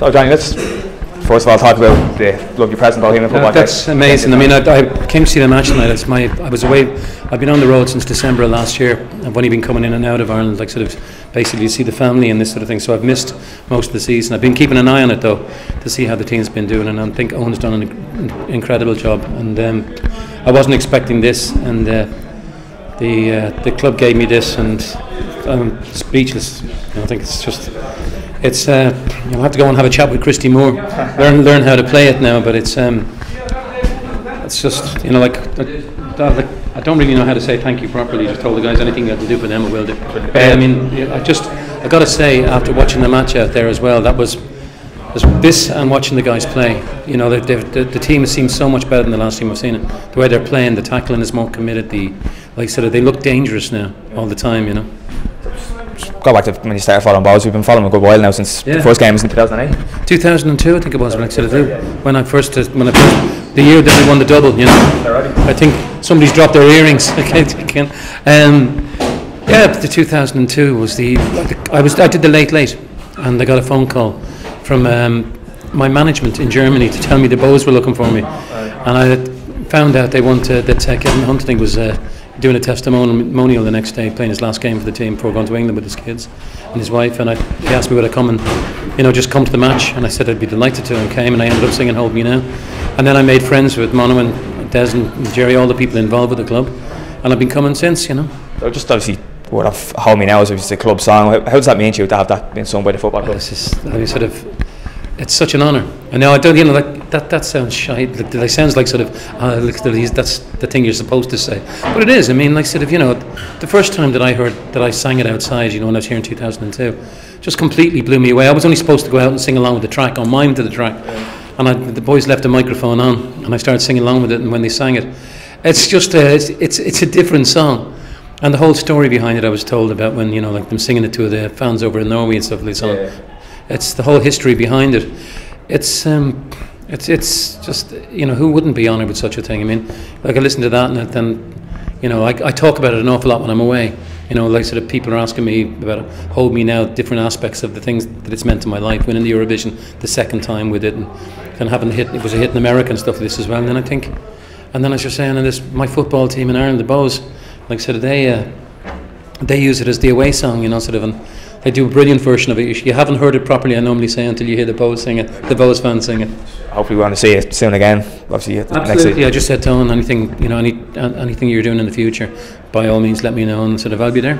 So Johnny, let's first of all talk about the lovely present Bohemian Yeah, football. that's Club. amazing. I mean, I, I came to see the match tonight. It's my, I was away. I've been on the road since December of last year. I've only been coming in and out of Ireland, like sort of basically to see the family and this sort of thing. So I've missed most of the season. I've been keeping an eye on it though to see how the team's been doing, and I think Owen's done an incredible job. And um, I wasn't expecting this, and uh, the uh, the club gave me this, and I'm speechless. I think it's just. It's uh, you'll have to go and have a chat with Christy Moore, learn learn how to play it now. But it's um, it's just you know like, like I don't really know how to say thank you properly. Just told the guys anything I can do for them I will do. I mean I just I got to say after watching the match out there as well that was. This and watching the guys play, you know, the, the, the team seems so much better than the last team I've seen it. The way they're playing, the tackling is more committed. The, like I said, they look dangerous now all the time. You know. Go back to when you started following Bohs. We've been following a good while now since Yeah. the first game was in 2008. 2002, I think it was when I said it. When I first, uh, when I first, the year that we won the double, you know. I think somebody's dropped their earrings. I can't, I can't. Um, yeah, the 2002 was the. I was. I did the late late, and I got a phone call from um, my management in Germany to tell me the Bohs were looking for me, and I had found out they wanted that uh, Kevin Hunt, I think, was. Uh, Doing a testimonial the next day, playing his last game for the team before going to England with his kids and his wife. And I, he asked me would I come and, you know, just come to the match. And I said I'd be delighted to, and came. And I ended up singing "Hold Me Now." And then I made friends with Mono and Des and Jerry, all the people involved with the club. And I've been coming since, you know. Just obviously, what of Hold Me Now is obviously a club song. How, how does that mean to you to have that being sung by the football club? This is I mean, sort of. It's such an honour. And now I don't, you know, like that. That sounds shy. Like, that sounds like sort of. Uh, like, that's the thing you're supposed to say. But it is. I mean, like sort of, you know, the first time that I heard that I sang it outside, you know, when I was here in 2002, just completely blew me away. I was only supposed to go out and sing along with the track, on mime to the track, and I, the boys left the microphone on, and I started singing along with it. And when they sang it, it's just a, it's, it's it's a different song. And the whole story behind it, I was told about when you know, like them singing it to the fans over in Norway and stuff like that. It's the whole history behind it. It's um, it's it's just you know who wouldn't be honoured with such a thing? I mean, like I listen to that and then you know I, I talk about it an awful lot when I'm away. You know, like sort of people are asking me about hold me now, different aspects of the things that it's meant to my life. Winning the Eurovision the second time with it, and, having hit, it was a hit in America and stuff like this as well. And then I think, and then as you're saying, and this my football team in Ireland, the Bohs, like I said, they uh, they use it as the away song, you know, sort of, and they do a brilliant version of it. You- You haven't heard it properly, I normally say, until you hear the Bohs sing it, the Bohs fans sing it. Hopefully, we want to see it soon again. Obviously, uh, next Absolutely. I just said to Owen, anything, you know, any, anything you're doing in the future, by all means, let me know, and sort of, I'll be there.